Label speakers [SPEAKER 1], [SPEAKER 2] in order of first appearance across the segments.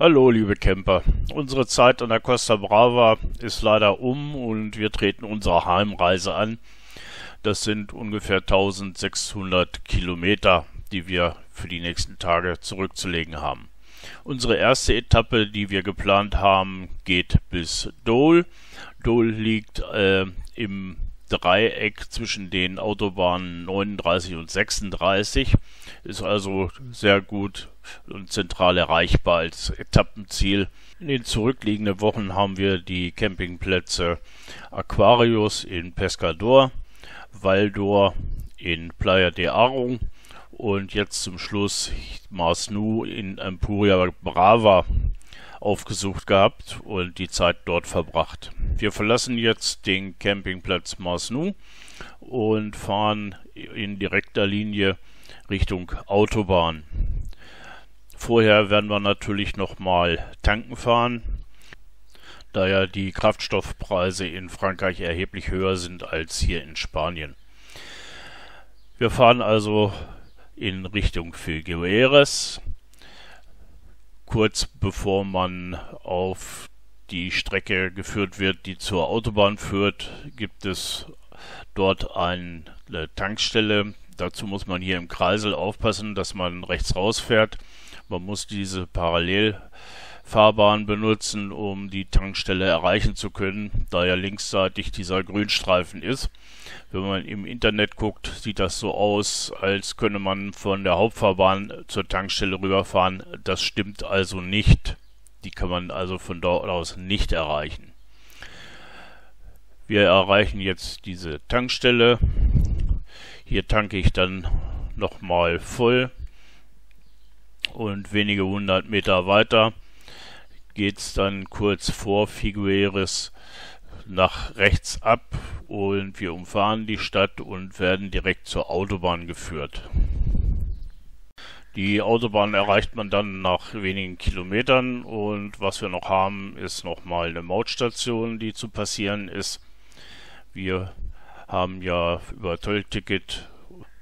[SPEAKER 1] Hallo, liebe Camper. Unsere Zeit an der Costa Brava ist leider um und wir treten unsere Heimreise an. Das sind ungefähr 1600 Kilometer, die wir für die nächsten Tage zurückzulegen haben. Unsere erste Etappe, die wir geplant haben, geht bis Dole. Dole liegt äh, im Dreieck zwischen den Autobahnen 39 und 36, ist also sehr gut und zentral erreichbar als Etappenziel. In den zurückliegenden Wochen haben wir die Campingplätze Aquarius in Pescador, Valdor in Playa de Aro und jetzt zum Schluss Mars Nu in Empuria Brava aufgesucht gehabt und die Zeit dort verbracht. Wir verlassen jetzt den Campingplatz Masnu und fahren in direkter Linie Richtung Autobahn. Vorher werden wir natürlich nochmal tanken fahren, da ja die Kraftstoffpreise in Frankreich erheblich höher sind als hier in Spanien. Wir fahren also in Richtung Figueres, kurz bevor man auf die Strecke geführt wird, die zur Autobahn führt, gibt es dort eine Tankstelle. Dazu muss man hier im Kreisel aufpassen, dass man rechts rausfährt. Man muss diese Parallelfahrbahn benutzen, um die Tankstelle erreichen zu können, da ja linksseitig dieser Grünstreifen ist. Wenn man im Internet guckt, sieht das so aus, als könne man von der Hauptfahrbahn zur Tankstelle rüberfahren. Das stimmt also nicht. Die kann man also von dort aus nicht erreichen. Wir erreichen jetzt diese Tankstelle. Hier tanke ich dann nochmal voll. Und wenige hundert Meter weiter geht es dann kurz vor Figueres nach rechts ab und wir umfahren die Stadt und werden direkt zur Autobahn geführt. Die Autobahn erreicht man dann nach wenigen Kilometern und was wir noch haben, ist nochmal eine Mautstation, die zu passieren ist. Wir haben ja über Tollticket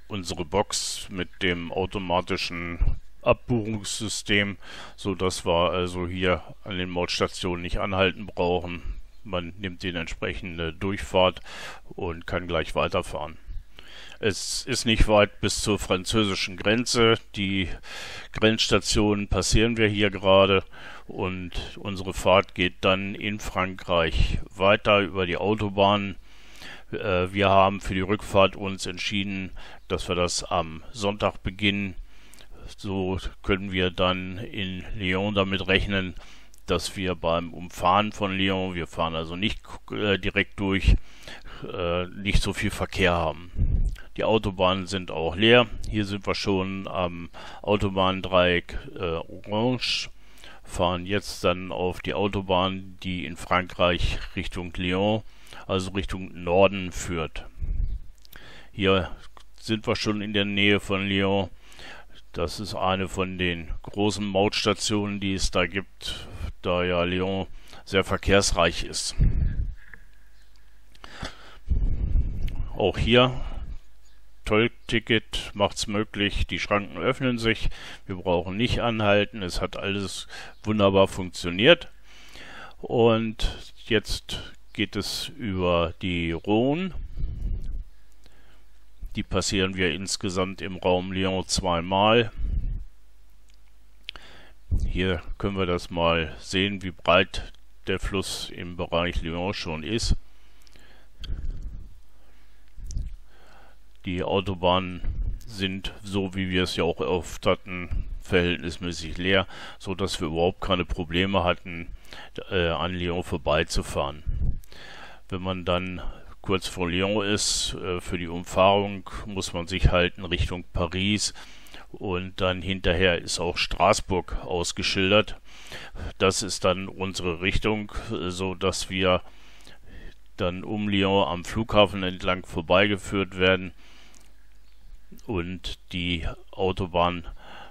[SPEAKER 1] unsere Box mit dem automatischen Abbuchungssystem, so dass wir also hier an den Mautstationen nicht anhalten brauchen. Man nimmt die entsprechende Durchfahrt und kann gleich weiterfahren. Es ist nicht weit bis zur französischen Grenze. Die Grenzstation passieren wir hier gerade und unsere Fahrt geht dann in Frankreich weiter über die Autobahn. Äh, wir haben für die Rückfahrt uns entschieden, dass wir das am Sonntag beginnen. So können wir dann in Lyon damit rechnen, dass wir beim Umfahren von Lyon, wir fahren also nicht äh, direkt durch, äh, nicht so viel Verkehr haben. Die Autobahnen sind auch leer. Hier sind wir schon am Autobahndreieck äh, Orange, fahren jetzt dann auf die Autobahn, die in Frankreich Richtung Lyon, also Richtung Norden führt. Hier sind wir schon in der Nähe von Lyon. Das ist eine von den großen Mautstationen, die es da gibt da ja Lyon sehr verkehrsreich ist. Auch hier Tollticket macht es möglich, die Schranken öffnen sich, wir brauchen nicht anhalten, es hat alles wunderbar funktioniert. Und jetzt geht es über die Rhone. Die passieren wir insgesamt im Raum Lyon zweimal. Hier können wir das mal sehen, wie breit der Fluss im Bereich Lyon schon ist. Die Autobahnen sind, so wie wir es ja auch oft hatten, verhältnismäßig leer, so dass wir überhaupt keine Probleme hatten, äh, an Lyon vorbeizufahren. Wenn man dann kurz vor Lyon ist, äh, für die Umfahrung muss man sich halten Richtung Paris. Und dann hinterher ist auch Straßburg ausgeschildert. Das ist dann unsere Richtung, so dass wir dann um Lyon am Flughafen entlang vorbeigeführt werden. Und die Autobahn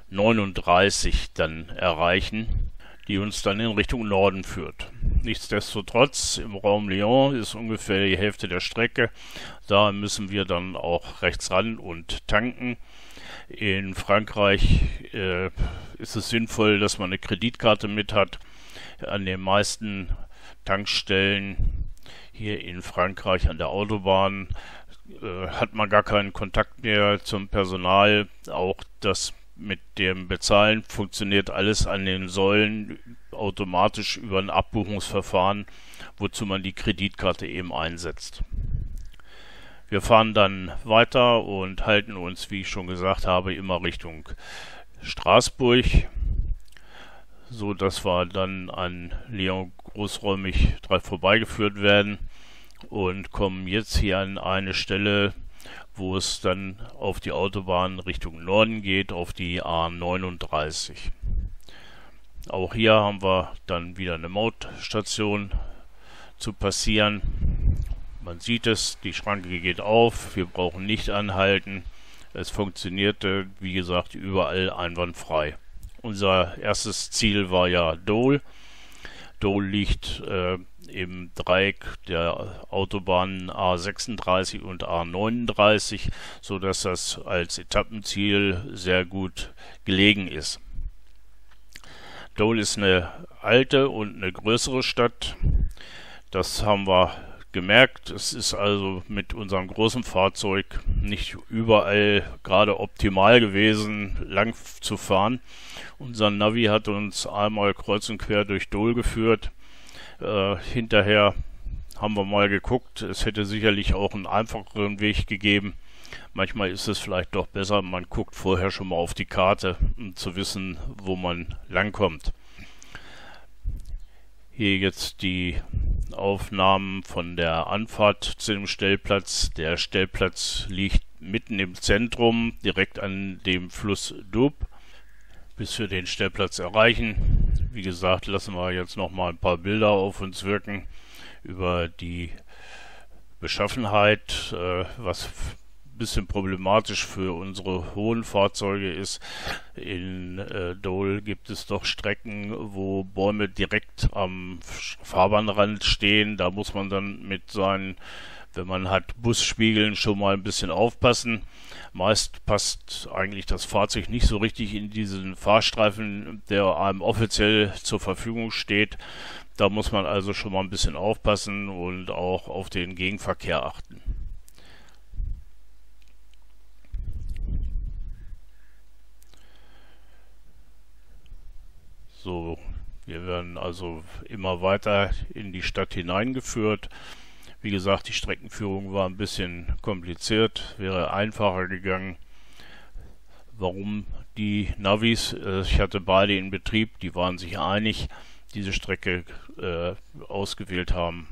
[SPEAKER 1] 39 dann erreichen, die uns dann in Richtung Norden führt. Nichtsdestotrotz, im Raum Lyon ist ungefähr die Hälfte der Strecke. Da müssen wir dann auch rechts ran und tanken. In Frankreich äh, ist es sinnvoll, dass man eine Kreditkarte mit hat. An den meisten Tankstellen hier in Frankreich an der Autobahn äh, hat man gar keinen Kontakt mehr zum Personal. Auch das mit dem Bezahlen funktioniert alles an den Säulen automatisch über ein Abbuchungsverfahren, wozu man die Kreditkarte eben einsetzt. Wir fahren dann weiter und halten uns, wie ich schon gesagt habe, immer Richtung Straßburg, so dass wir dann an Lyon großräumig vorbeigeführt werden und kommen jetzt hier an eine Stelle, wo es dann auf die Autobahn Richtung Norden geht, auf die A39. Auch hier haben wir dann wieder eine Mautstation zu passieren. Man sieht es, die Schranke geht auf, wir brauchen nicht anhalten. Es funktionierte, wie gesagt, überall einwandfrei. Unser erstes Ziel war ja Dole. Dole liegt äh, im Dreieck der Autobahnen A36 und A39, so dass das als Etappenziel sehr gut gelegen ist. Dole ist eine alte und eine größere Stadt. Das haben wir gemerkt. Es ist also mit unserem großen Fahrzeug nicht überall gerade optimal gewesen, lang zu fahren. Unser Navi hat uns einmal kreuz und quer durch Dole geführt. Äh, hinterher haben wir mal geguckt. Es hätte sicherlich auch einen einfacheren Weg gegeben. Manchmal ist es vielleicht doch besser, man guckt vorher schon mal auf die Karte, um zu wissen, wo man langkommt. Hier jetzt die Aufnahmen von der Anfahrt zu dem Stellplatz. Der Stellplatz liegt mitten im Zentrum, direkt an dem Fluss Dub. Bis wir den Stellplatz erreichen, wie gesagt, lassen wir jetzt noch mal ein paar Bilder auf uns wirken über die Beschaffenheit, äh, was bisschen problematisch für unsere hohen Fahrzeuge ist. In äh, Dole gibt es doch Strecken, wo Bäume direkt am Fahrbahnrand stehen. Da muss man dann mit seinen, wenn man hat Busspiegeln, schon mal ein bisschen aufpassen. Meist passt eigentlich das Fahrzeug nicht so richtig in diesen Fahrstreifen, der einem offiziell zur Verfügung steht. Da muss man also schon mal ein bisschen aufpassen und auch auf den Gegenverkehr achten. So, wir werden also immer weiter in die Stadt hineingeführt. Wie gesagt, die Streckenführung war ein bisschen kompliziert, wäre einfacher gegangen. Warum die Navis, äh, ich hatte beide in Betrieb, die waren sich einig, diese Strecke äh, ausgewählt haben,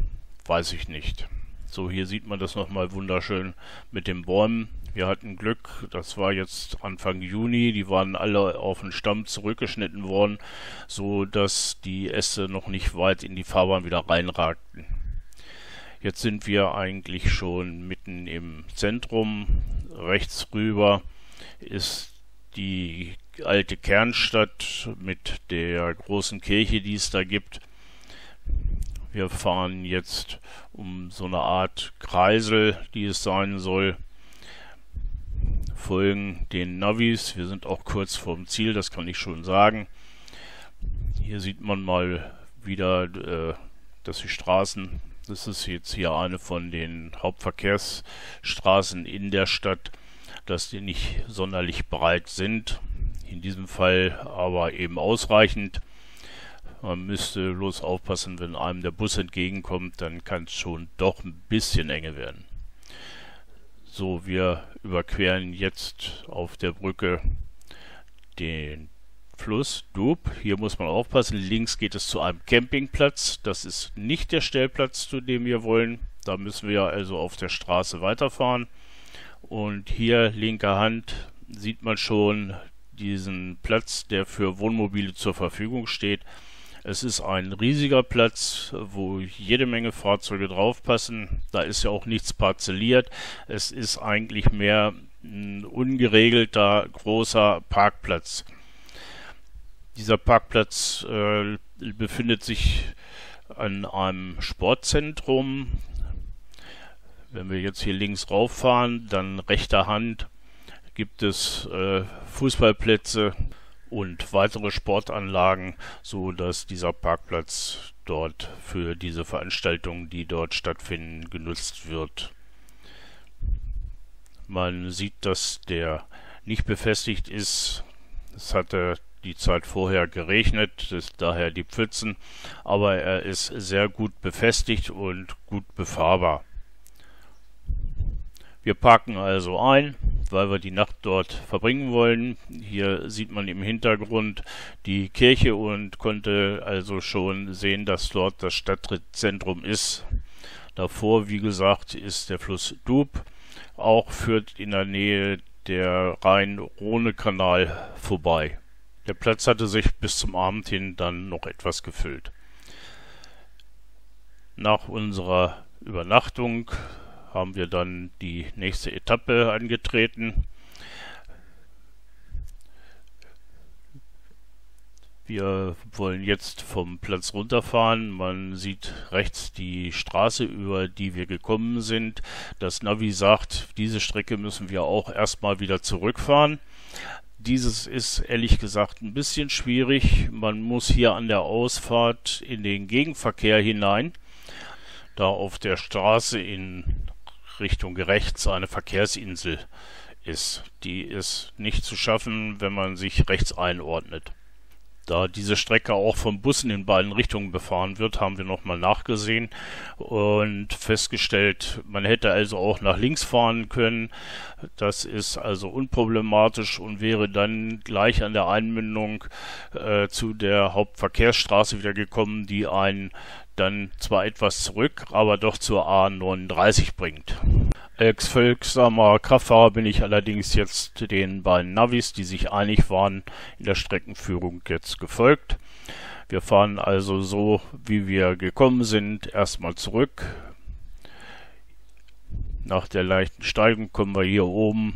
[SPEAKER 1] weiß ich nicht. So, hier sieht man das nochmal wunderschön mit den Bäumen. Wir hatten Glück, das war jetzt Anfang Juni, die waren alle auf den Stamm zurückgeschnitten worden, so dass die Äste noch nicht weit in die Fahrbahn wieder reinragten. Jetzt sind wir eigentlich schon mitten im Zentrum. Rechts rüber ist die alte Kernstadt mit der großen Kirche, die es da gibt. Wir fahren jetzt um so eine Art Kreisel, die es sein soll, folgen den Navis. Wir sind auch kurz vorm Ziel, das kann ich schon sagen. Hier sieht man mal wieder, äh, dass die Straßen, das ist jetzt hier eine von den Hauptverkehrsstraßen in der Stadt, dass die nicht sonderlich breit sind. In diesem Fall aber eben ausreichend. Man müsste bloß aufpassen, wenn einem der Bus entgegenkommt, dann kann es schon doch ein bisschen enge werden. So, wir überqueren jetzt auf der Brücke den Fluss Dub. Hier muss man aufpassen. Links geht es zu einem Campingplatz. Das ist nicht der Stellplatz, zu dem wir wollen. Da müssen wir also auf der Straße weiterfahren. Und hier linker Hand sieht man schon diesen Platz, der für Wohnmobile zur Verfügung steht. Es ist ein riesiger Platz, wo jede Menge Fahrzeuge draufpassen. Da ist ja auch nichts parzelliert. Es ist eigentlich mehr ein ungeregelter großer Parkplatz. Dieser Parkplatz äh, befindet sich an einem Sportzentrum. Wenn wir jetzt hier links rauffahren, dann rechter Hand gibt es äh, Fußballplätze und weitere Sportanlagen, so dass dieser Parkplatz dort für diese Veranstaltungen, die dort stattfinden, genutzt wird. Man sieht, dass der nicht befestigt ist. Es hatte die Zeit vorher geregnet, daher die Pfützen, aber er ist sehr gut befestigt und gut befahrbar. Wir parken also ein, weil wir die Nacht dort verbringen wollen. Hier sieht man im Hintergrund die Kirche und konnte also schon sehen, dass dort das Stadtzentrum ist. Davor, wie gesagt, ist der Fluss Dub. Auch führt in der Nähe der Rhein-Rhone-Kanal vorbei. Der Platz hatte sich bis zum Abend hin dann noch etwas gefüllt. Nach unserer Übernachtung haben wir dann die nächste Etappe angetreten. Wir wollen jetzt vom Platz runterfahren. Man sieht rechts die Straße, über die wir gekommen sind. Das Navi sagt, diese Strecke müssen wir auch erstmal wieder zurückfahren. Dieses ist ehrlich gesagt ein bisschen schwierig. Man muss hier an der Ausfahrt in den Gegenverkehr hinein, da auf der Straße in Richtung rechts eine Verkehrsinsel ist. Die ist nicht zu schaffen, wenn man sich rechts einordnet. Da diese Strecke auch von Bussen in beiden Richtungen befahren wird, haben wir nochmal nachgesehen und festgestellt, man hätte also auch nach links fahren können. Das ist also unproblematisch und wäre dann gleich an der Einmündung äh, zu der Hauptverkehrsstraße wieder gekommen, die einen dann zwar etwas zurück, aber doch zur A39 bringt. Als folgsamer Kraftfahrer bin ich allerdings jetzt den beiden Navis, die sich einig waren, in der Streckenführung jetzt gefolgt. Wir fahren also so, wie wir gekommen sind, erstmal zurück. Nach der leichten Steigung kommen wir hier oben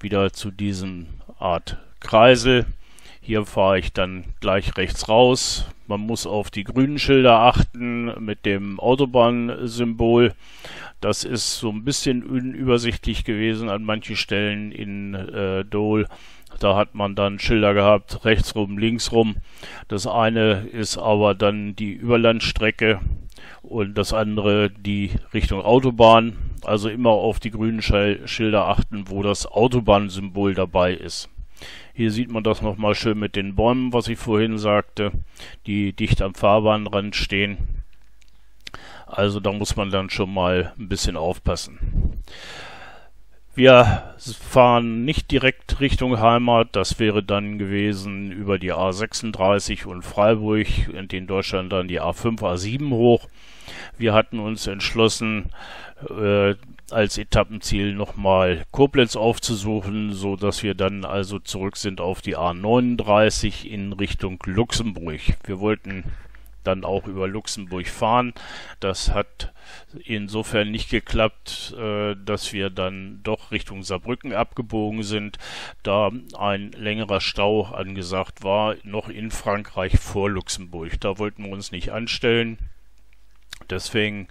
[SPEAKER 1] wieder zu diesem Art Kreisel. Hier fahre ich dann gleich rechts raus. Man muss auf die grünen Schilder achten mit dem Autobahnsymbol. Das ist so ein bisschen unübersichtlich gewesen an manchen Stellen in äh, Dole. Da hat man dann Schilder gehabt, rechts rum, links rum. Das eine ist aber dann die Überlandstrecke und das andere die Richtung Autobahn. Also immer auf die grünen Schilder achten, wo das Autobahnsymbol dabei ist. Hier sieht man das nochmal schön mit den Bäumen, was ich vorhin sagte, die dicht am Fahrbahnrand stehen. Also da muss man dann schon mal ein bisschen aufpassen. Wir fahren nicht direkt Richtung Heimat, das wäre dann gewesen über die A36 und Freiburg und in Deutschland dann die A5, A7 hoch. Wir hatten uns entschlossen, äh, als Etappenziel nochmal Koblenz aufzusuchen, so dass wir dann also zurück sind auf die A39 in Richtung Luxemburg. Wir wollten dann auch über Luxemburg fahren. Das hat insofern nicht geklappt, äh, dass wir dann doch Richtung Saarbrücken abgebogen sind, da ein längerer Stau angesagt war, noch in Frankreich vor Luxemburg. Da wollten wir uns nicht anstellen. Deswegen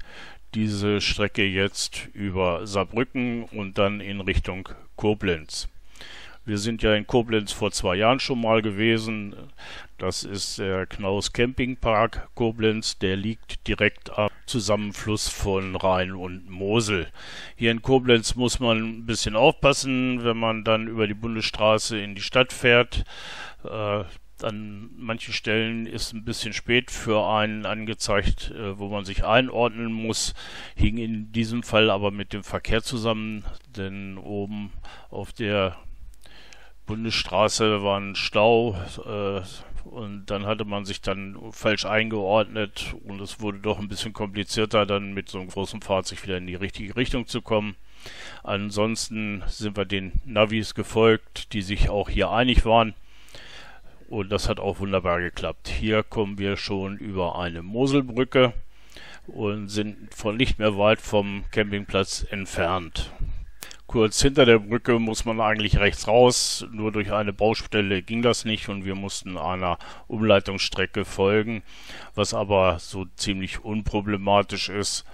[SPEAKER 1] diese Strecke jetzt über Saarbrücken und dann in Richtung Koblenz. Wir sind ja in Koblenz vor zwei Jahren schon mal gewesen. Das ist der Knaus Campingpark Koblenz. Der liegt direkt am Zusammenfluss von Rhein und Mosel. Hier in Koblenz muss man ein bisschen aufpassen, wenn man dann über die Bundesstraße in die Stadt fährt. An manchen Stellen ist ein bisschen spät für einen angezeigt, äh, wo man sich einordnen muss. Hing in diesem Fall aber mit dem Verkehr zusammen, denn oben auf der Bundesstraße war ein Stau äh, und dann hatte man sich dann falsch eingeordnet und es wurde doch ein bisschen komplizierter, dann mit so einem großen Fahrzeug wieder in die richtige Richtung zu kommen. Ansonsten sind wir den Navis gefolgt, die sich auch hier einig waren. Und das hat auch wunderbar geklappt. Hier kommen wir schon über eine Moselbrücke und sind von nicht mehr weit vom Campingplatz entfernt. Kurz hinter der Brücke muss man eigentlich rechts raus. Nur durch eine Baustelle ging das nicht und wir mussten einer Umleitungsstrecke folgen, was aber so ziemlich unproblematisch ist.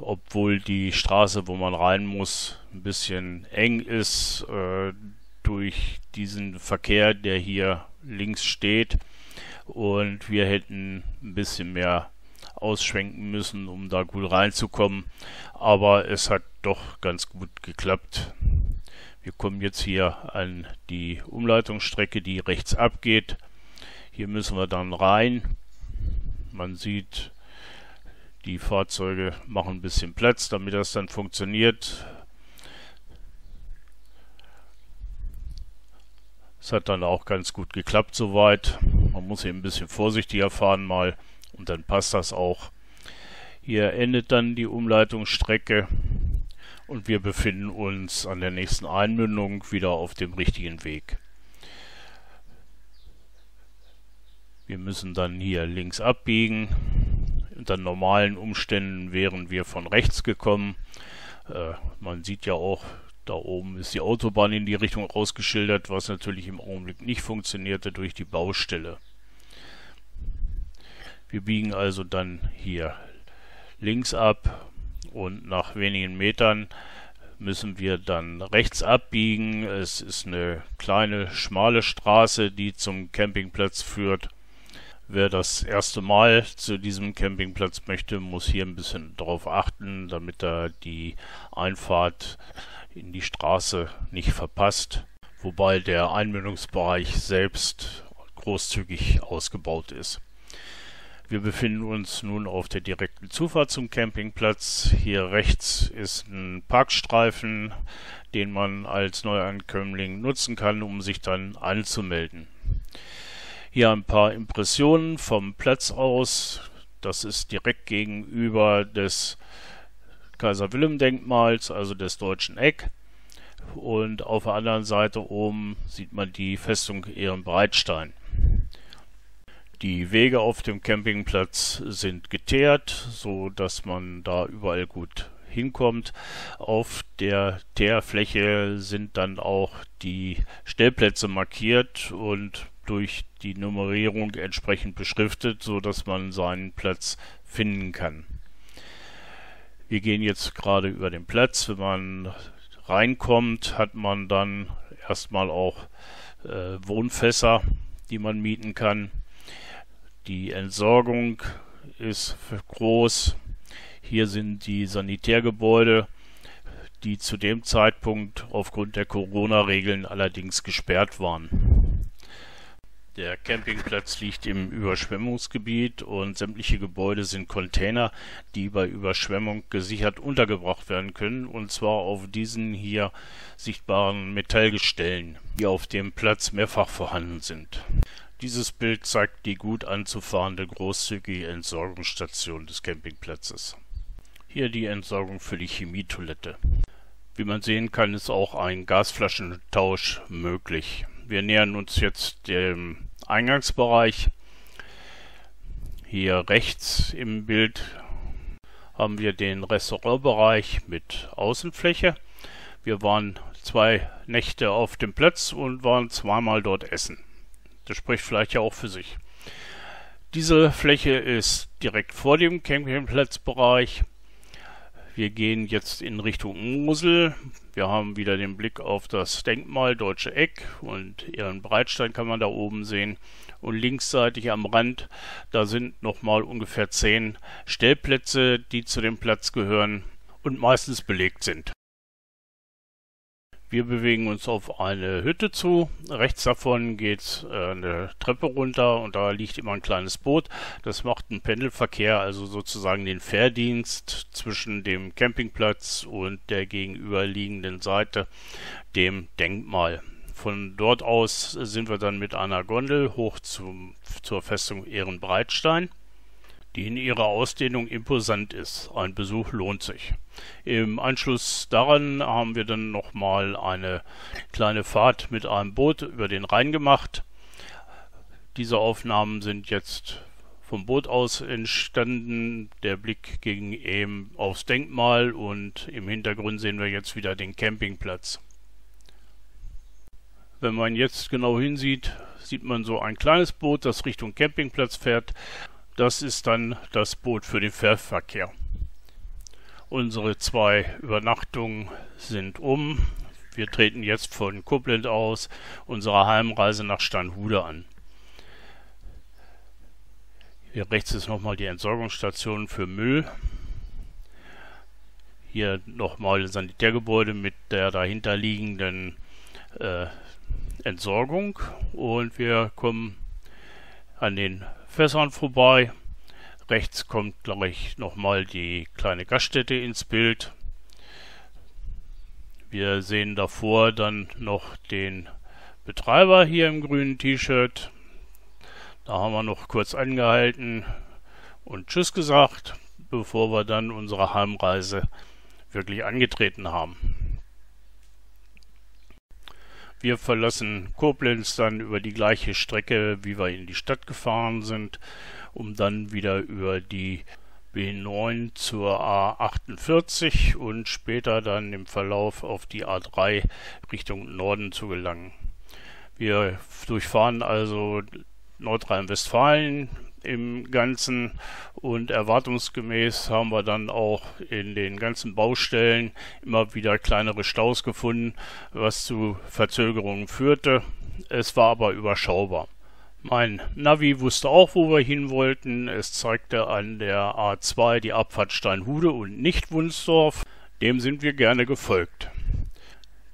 [SPEAKER 1] obwohl die Straße, wo man rein muss, ein bisschen eng ist äh, durch diesen Verkehr, der hier links steht. Und wir hätten ein bisschen mehr ausschwenken müssen, um da gut reinzukommen. Aber es hat doch ganz gut geklappt. Wir kommen jetzt hier an die Umleitungsstrecke, die rechts abgeht. Hier müssen wir dann rein. Man sieht, die Fahrzeuge machen ein bisschen Platz, damit das dann funktioniert. Es hat dann auch ganz gut geklappt soweit. Man muss eben ein bisschen vorsichtiger fahren mal und dann passt das auch. Hier endet dann die Umleitungsstrecke und wir befinden uns an der nächsten Einmündung wieder auf dem richtigen Weg. Wir müssen dann hier links abbiegen unter normalen Umständen wären wir von rechts gekommen. Äh, man sieht ja auch, da oben ist die Autobahn in die Richtung ausgeschildert, was natürlich im Augenblick nicht funktionierte durch die Baustelle. Wir biegen also dann hier links ab und nach wenigen Metern müssen wir dann rechts abbiegen. Es ist eine kleine, schmale Straße, die zum Campingplatz führt. Wer das erste Mal zu diesem Campingplatz möchte, muss hier ein bisschen darauf achten, damit er die Einfahrt in die Straße nicht verpasst. Wobei der Einmündungsbereich selbst großzügig ausgebaut ist. Wir befinden uns nun auf der direkten Zufahrt zum Campingplatz. Hier rechts ist ein Parkstreifen, den man als Neuankömmling nutzen kann, um sich dann anzumelden. Hier ein paar Impressionen vom Platz aus. Das ist direkt gegenüber des Kaiser Wilhelm Denkmals, also des Deutschen Eck. Und auf der anderen Seite oben sieht man die Festung Ehrenbreitstein. Die Wege auf dem Campingplatz sind geteert, so dass man da überall gut hinkommt. Auf der Teerfläche sind dann auch die Stellplätze markiert und durch die Nummerierung entsprechend beschriftet, so dass man seinen Platz finden kann. Wir gehen jetzt gerade über den Platz. Wenn man reinkommt, hat man dann erstmal auch äh, Wohnfässer, die man mieten kann. Die Entsorgung ist groß. Hier sind die Sanitärgebäude, die zu dem Zeitpunkt aufgrund der Corona-Regeln allerdings gesperrt waren. Der Campingplatz liegt im Überschwemmungsgebiet und sämtliche Gebäude sind Container, die bei Überschwemmung gesichert untergebracht werden können, und zwar auf diesen hier sichtbaren Metallgestellen, die auf dem Platz mehrfach vorhanden sind. Dieses Bild zeigt die gut anzufahrende großzügige Entsorgungsstation des Campingplatzes. Hier die Entsorgung für die Chemietoilette. Wie man sehen kann, ist auch ein Gasflaschentausch möglich. Wir nähern uns jetzt dem Eingangsbereich. Hier rechts im Bild haben wir den Restaurantbereich mit Außenfläche. Wir waren zwei Nächte auf dem Platz und waren zweimal dort essen. Das spricht vielleicht ja auch für sich. Diese Fläche ist direkt vor dem Campingplatzbereich. Wir gehen jetzt in Richtung Mosel. Wir haben wieder den Blick auf das Denkmal Deutsche Eck und ihren Breitstein kann man da oben sehen. Und linksseitig am Rand, da sind nochmal ungefähr zehn Stellplätze, die zu dem Platz gehören und meistens belegt sind. Wir bewegen uns auf eine Hütte zu. Rechts davon geht äh, eine Treppe runter und da liegt immer ein kleines Boot. Das macht einen Pendelverkehr, also sozusagen den Fährdienst zwischen dem Campingplatz und der gegenüberliegenden Seite, dem Denkmal. Von dort aus sind wir dann mit einer Gondel hoch zum, zur Festung Ehrenbreitstein die in ihrer Ausdehnung imposant ist. Ein Besuch lohnt sich. Im Anschluss daran haben wir dann nochmal eine kleine Fahrt mit einem Boot über den Rhein gemacht. Diese Aufnahmen sind jetzt vom Boot aus entstanden. Der Blick ging eben aufs Denkmal und im Hintergrund sehen wir jetzt wieder den Campingplatz. Wenn man jetzt genau hinsieht, sieht man so ein kleines Boot, das Richtung Campingplatz fährt. Das ist dann das Boot für den Fährverkehr. Unsere zwei Übernachtungen sind um. Wir treten jetzt von Koblenz aus unsere Heimreise nach Steinhude an. Hier rechts ist nochmal die Entsorgungsstation für Müll. Hier nochmal das Sanitärgebäude mit der dahinterliegenden äh, Entsorgung. Und wir kommen an den Fässern vorbei. Rechts kommt gleich nochmal die kleine Gaststätte ins Bild. Wir sehen davor dann noch den Betreiber hier im grünen T-Shirt. Da haben wir noch kurz angehalten und Tschüss gesagt, bevor wir dann unsere Heimreise wirklich angetreten haben. Wir verlassen Koblenz dann über die gleiche Strecke, wie wir in die Stadt gefahren sind, um dann wieder über die B9 zur A48 und später dann im Verlauf auf die A3 Richtung Norden zu gelangen. Wir durchfahren also Nordrhein-Westfalen im Ganzen und erwartungsgemäß haben wir dann auch in den ganzen Baustellen immer wieder kleinere Staus gefunden, was zu Verzögerungen führte. Es war aber überschaubar. Mein Navi wusste auch, wo wir hin wollten. Es zeigte an der A2 die Abfahrt Steinhude und nicht Wunsdorf. Dem sind wir gerne gefolgt.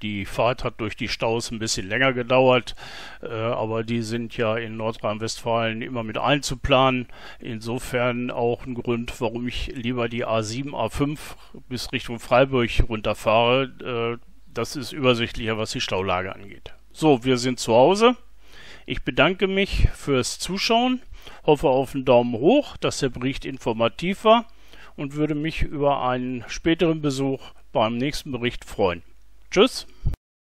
[SPEAKER 1] Die Fahrt hat durch die Staus ein bisschen länger gedauert, äh, aber die sind ja in Nordrhein-Westfalen immer mit einzuplanen. Insofern auch ein Grund, warum ich lieber die A7, A5 bis Richtung Freiburg runterfahre. Äh, das ist übersichtlicher, was die Staulage angeht. So, wir sind zu Hause. Ich bedanke mich fürs Zuschauen, hoffe auf einen Daumen hoch, dass der Bericht informativ war und würde mich über einen späteren Besuch beim nächsten Bericht freuen. Tschüss.